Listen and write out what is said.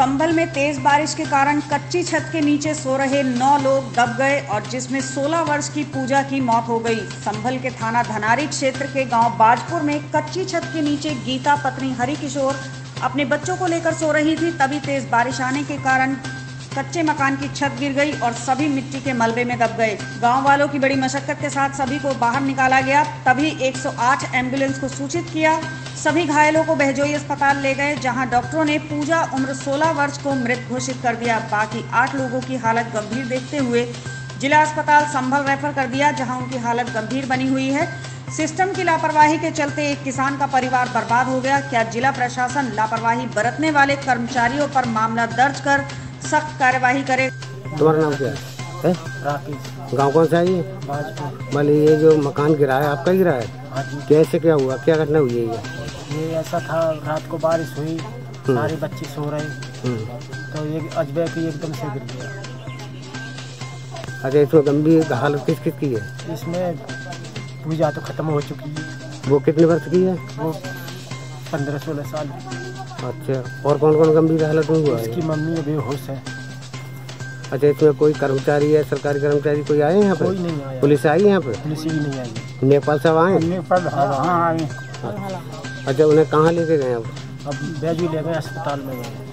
संभल में तेज बारिश के कारण कच्ची छत के नीचे सो रहे नौ लोग दब गए और जिसमें 16 वर्ष की पूजा की मौत हो गई। संभल के थाना धनारी क्षेत्र के गाँव बाजपुर में कच्ची छत के नीचे गीता पत्नी हरि किशोर अपने बच्चों को लेकर सो रही थी, तभी तेज बारिश आने के कारण कच्चे मकान की छत गिर गई और सभी मिट्टी के मलबे में दब गए। गाँव वालों की बड़ी मशक्कत के साथ सभी को बाहर निकाला गया। तभी 108 एंबुलेंस को सूचित किया। सभी घायलों को बहजोई अस्पताल ले गए, जहाँ डॉक्टरों ने पूजा उम्र 16 वर्ष को मृत घोषित कर दिया। बाकी आठ लोगों की हालत गंभीर देखते हुए जिला अस्पताल संभल रेफर कर दिया, जहाँ उनकी हालत गंभीर बनी हुई है। सिस्टम की लापरवाही के चलते एक किसान का परिवार बर्बाद हो गया। क्या जिला प्रशासन लापरवाही बरतने वाले कर्मचारियों पर मामला दर्ज कर सख्त कार्यवाही करे। तुम्हारा नाम क्या है? राकेश। गाँव कौन सा है ये? लीजिए ये जो मकान गिरा है आपका गिरा है? हाँ कैसे क्या हुआ? क्या घटना हुई है ये? ये ऐसा था रात को बारिश हुई सारे बच्चे सो रहे। हम्म। तो ये अजबे की एकदम से गिर गया। अच्छा इसमें गंभीर हालत किस किस की है? इसमें पूजा तो खत्म हो चुकी है। वो कितने वर्ष की है? वो पंद्रह सोलह साल। की। अच्छा। और कौन कौन गंभीर हालत में हुआ इसकी मम्मी अभी होश है। अच्छा इसमें कोई कर्मचारी है सरकारी कर्मचारी कोई आए यहाँ पे कोई नहीं आया। पुलिस आई यहाँ पे पुलिस भी नहीं आई। नेपाल से आए नेपाल हाँ आए। अच्छा उन्हें कहाँ लेके गए अब अब बैजू ले गए अस्पताल में गए।